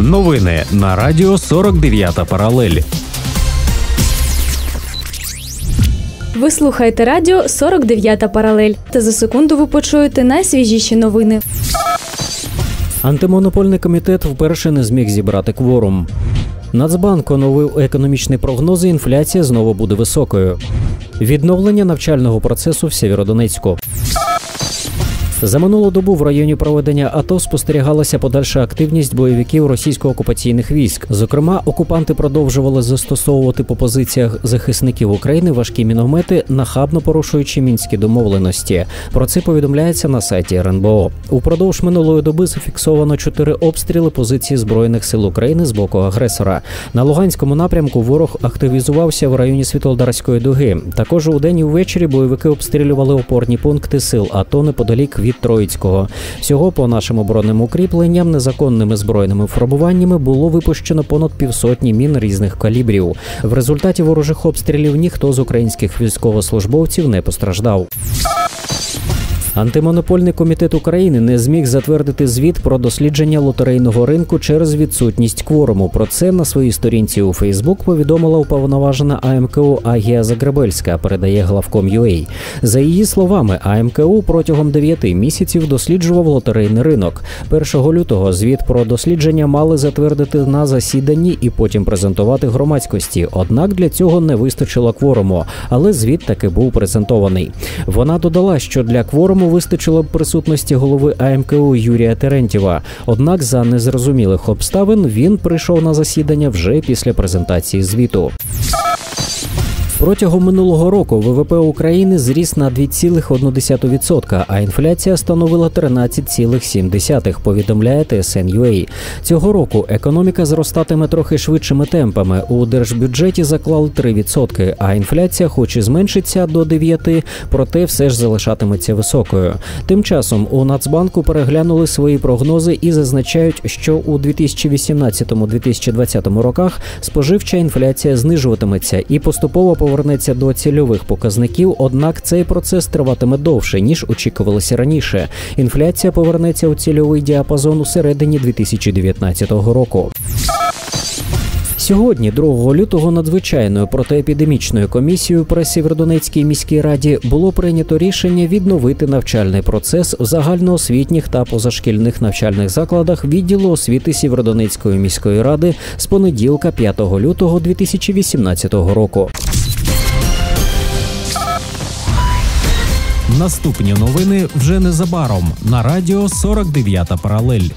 Новини на Радіо 49 Паралель. Ви слухаєте радіо 49 паралель. Та за секунду ви почуєте найсвіжіші новини. Антимонопольний комітет вперше не зміг зібрати кворум. Нацбанк оновив економічні прогнози. Інфляція знову буде високою. Відновлення навчального процесу в Сєвєродонецьку. За минулу добу в районі проведення АТО спостерігалася подальша активність бойовиків російсько-окупаційних військ. Зокрема, окупанти продовжували застосовувати по позиціях захисників України важкі міномети, нахабно порушуючи мінські домовленості. Про це повідомляється на сайті РНБО. Упродовж минулої доби зафіксовано чотири обстріли позиції збройних сил України з боку агресора. На Луганському напрямку ворог активізувався в районі Світлодарської дуги. Також у день і ввечері бойовики обстрілювали опорні пункти сил АТО неподалік від Троїцького. Всього по нашим оборонним укріпленням незаконними збройними формуваннями було випущено понад півсотні мін різних калібрів. В результаті ворожих обстрілів ніхто з українських військовослужбовців не постраждав. Антимонопольний комітет України не зміг затвердити звіт про дослідження лотерейного ринку через відсутність кворуму. Про це на своїй сторінці у Фейсбук повідомила уповноважена АМКУ Агія Загребельська. Передає главком UA. За її словами, АМКУ протягом 9 місяців досліджував лотерейний ринок. 1 лютого звіт про дослідження мали затвердити на засіданні і потім презентувати громадськості. Однак для цього не вистачило кворуму, але звіт таки був презентований. Вона додала, що для кворуму вистачило б присутності голови АМКУ Юрія Терентєва. Однак, за незрозумілих обставин він прийшов на засідання вже після презентації звіту. Протягом минулого року ВВП України зріс на 2,1%, а інфляція становила 13,7%, повідомляє TSN.UA. Цього року економіка зростатиме трохи швидшими темпами. У держбюджеті заклали 3%, а інфляція, хоч і зменшиться до 9%, проте все ж залишатиметься високою. Тим часом у Нацбанку переглянули свої прогнози і зазначають, що у 2018-2020 роках споживча інфляція знижуватиметься і поступово повернеться до цільових показників. Однак цей процес триватиме довше ніж очікувалося раніше. Інфляція повернеться у цільовий діапазон у середині 2019 року. Сьогодні, 2 лютого, надзвичайною протиепідемічною комісією при Сєвєродонецькій міській раді було прийнято рішення відновити навчальний процес в загальноосвітніх та позашкільних навчальних закладах відділу освіти Сєвєродонецької міської ради з понеділка 5 лютого 2018 року. Наступні новини вже незабаром на Радіо 49 Паралель.